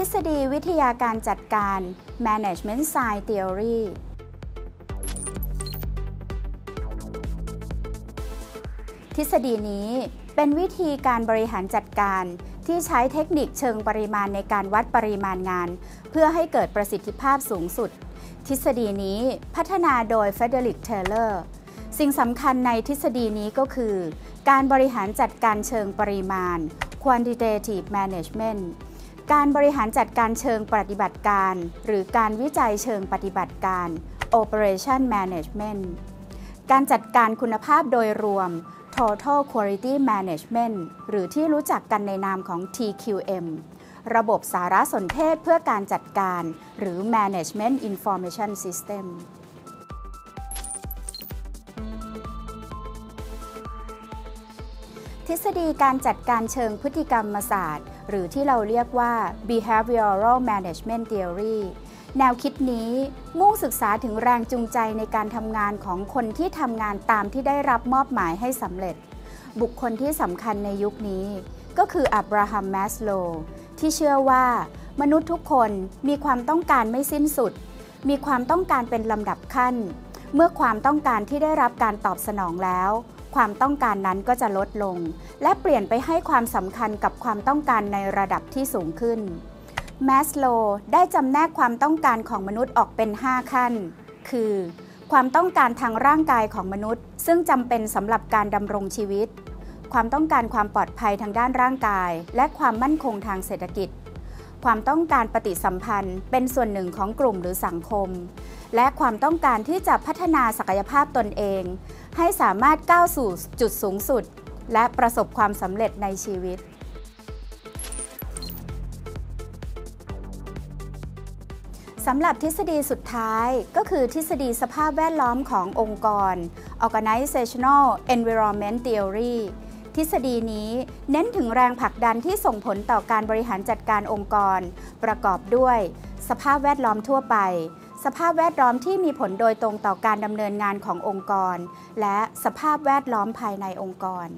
ทฤษฎีวิทยาการจัดการ Management Science Theory ทฤษฎีนี้เป็นวิธีการบริหารจัดการที่ใช้เทคนิคเชิงปริมาณในการวัดปริมาณงาน เพื่อให้เกิดประสิทธิภาพสูงสุด ทฤษฎีนี้พัฒนาโดยเฟรเดอริกเทย์เลอร์สิ่งสำคัญในทฤษฎีนี้ก็คือ การบริหารจัดการเชิงปริมาณ quantitative management การบริหารจัดการเชิงปฏิบัติการ หรือการวิจัยเชิงปฏิบัติการ operation management การจัดการคุณภาพโดยรวม total quality management หรือที่รู้จักกันในนามของ TQM ระบบสารสนเทศเพื่อการจัดการ หรือ management information system ทฤษฎีการจัดการเชิงพฤติกรรมศาสตร์ หรือที่เราเรียกว่า behavioral management theory แนวคิดนี้มุ่งศึกษาถึงแรงจูงใจในการทำงานของคนที่ทำงานตามที่ได้รับมอบหมายให้สำเร็จ บุคคลที่สำคัญในยุคนี้ ก็คืออับราฮัมแมสโล ที่เชื่อว่า มนุษย์ทุกคนมีความต้องการไม่สิ้นสุด มีความต้องการเป็นลำดับขั้น เมื่อความต้องการที่ได้รับการตอบสนองแล้ว ความต้องการนั้นก็จะลดลง และเปลี่ยนไปให้ความสำคัญกับความต้องการในระดับที่สูงขึ้นแมสโลได้จำแนกความต้องการของมนุษย์ออกเป็น 5 ขั้น คือ ความต้องการทางร่างกายของมนุษย์ ซึ่งจำเป็นสำหรับการดำรงชีวิต ความต้องการความปลอดภัยทางด้านร่างกาย และความมั่นคงทางเศรษฐกิจ ความต้องการปฏิสัมพันธ์ เป็นส่วนหนึ่งของกลุ่มหรือสังคม และความต้องการที่จะพัฒนาศักยภาพตนเอง ให้สามารถก้าวสู่จุดสูงสุด และประสบความสำเร็จในชีวิต สำหรับทฤษฎีสุดท้ายก็คือทฤษฎีสภาพแวดล้อมขององค์กร Organizational Environment Theory ทฤษฎีนี้เน้นถึงแรงผลักดันที่ส่งผลต่อการบริหารจัดการองค์กร ประกอบด้วย สภาพแวดล้อมทั่วไป สภาพแวดล้อมที่มีผลโดยตรงต่อการดำเนินงานขององค์กร และสภาพแวดล้อมภายในองค์กร